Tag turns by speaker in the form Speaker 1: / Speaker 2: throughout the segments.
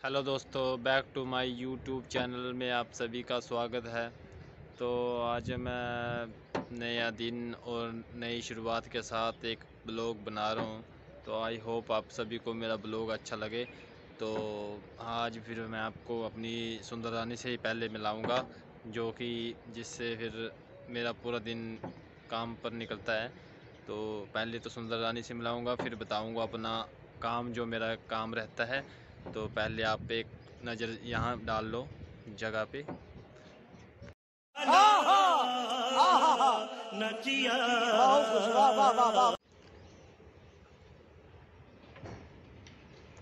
Speaker 1: Hello दोस्तों, back to my YouTube channel में आप सभी का स्वागत है। तो आज मैं नया दिन और नई शुरुआत के साथ एक ब्लॉग बना रहा हूँ। तो आई होप आप सभी को मेरा ब्लॉग अच्छा लगे। तो आज फिर मैं आपको अपनी सुंदर रानी से ही पहले मिलाऊँगा, जो कि जिससे फिर मेरा पूरा दिन काम पर निकलता है। तो पहले तो सुंदर रानी से मिलाऊँगा, फिर बताऊँगा अपना काम, जो मेरा काम रहता है। तो पहले आप एक नज़र यहाँ डाल लो जगह पे।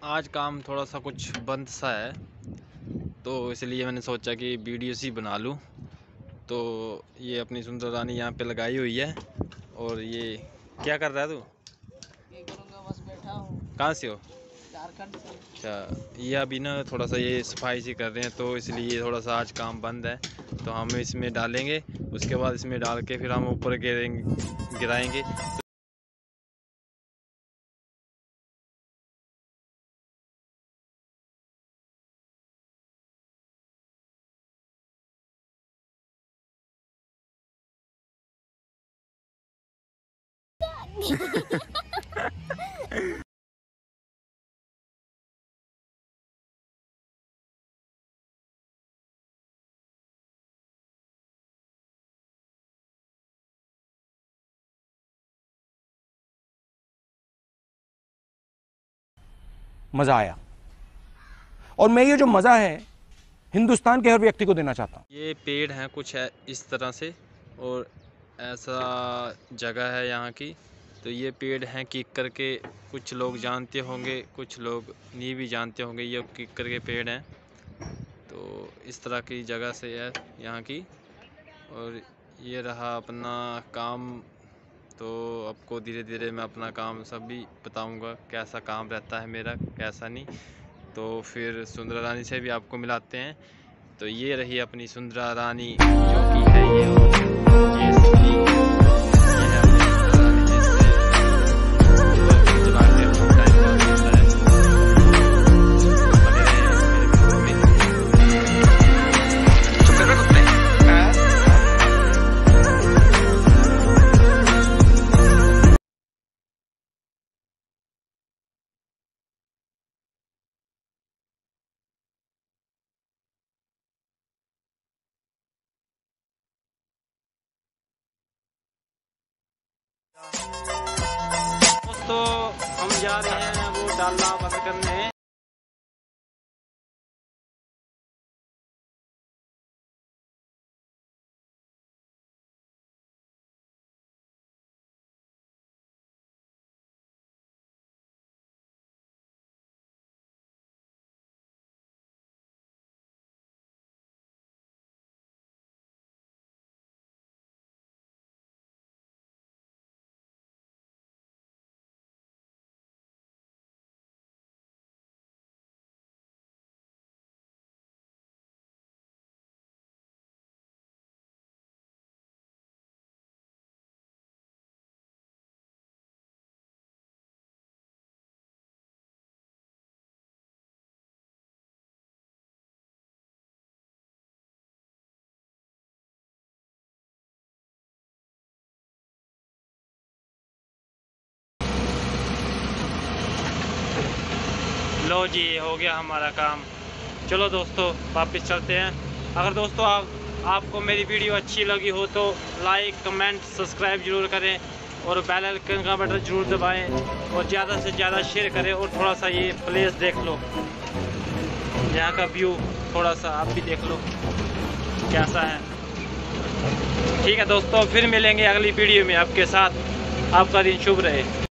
Speaker 1: आज काम थोड़ा सा कुछ बंद सा है तो इसलिए मैंने सोचा कि वीडियो सी बना लूँ। तो ये अपनी सुंदर रानी यहाँ पे लगाई हुई है और ये क्या कर रहा है तू?
Speaker 2: बस बैठा
Speaker 1: कहाँ से हो? अच्छा ये अभी ना थोड़ा सा ये सफ़ाई सी कर रहे हैं तो इसलिए थोड़ा सा आज काम बंद है। तो हम इसमें डालेंगे उसके बाद इसमें डाल के फिर हम ऊपर गिरेंगे गिराएँगे।
Speaker 3: मज़ा आया। और मैं ये जो मज़ा है, हिंदुस्तान के हर व्यक्ति को देना चाहता हूँ।
Speaker 1: ये पेड़ हैं कुछ है इस तरह से, और ऐसा जगह है यहाँ की तो ये पेड़ हैं किक्कर के कुछ लोग जानते होंगे, कुछ लोग नहीं भी जानते होंगे, ये किक्कर के पेड़ हैं। तो इस तरह की जगह से है यहाँ की, और ये रहा अपना काम तो आपको धीरे धीरे मैं अपना काम सब भी बताऊँगा, कैसा काम रहता है मेरा, कैसा नहीं। तो फिर सुंदरा रानी से भी आपको मिलाते हैं। तो ये रही अपनी सुंदरा रानी, जो कि है ये ये दोस्तों हम जा रहे हैं वो डालना बंद करने। लो जी, हो गया हमारा काम। चलो दोस्तों, वापस चलते हैं। अगर दोस्तों आप, आपको मेरी वीडियो अच्छी लगी हो तो लाइक कमेंट सब्सक्राइब ज़रूर करें और बेल आइकन का बटन ज़रूर दबाएँ और ज़्यादा से ज़्यादा शेयर करें और थोड़ा सा ये प्लेस देख लो। यहाँ का व्यू थोड़ा सा आप भी देख लो, कैसा है। ठीक है दोस्तों, फिर मिलेंगे अगली वीडियो में। आपके साथ, आपका दिन शुभ रहे।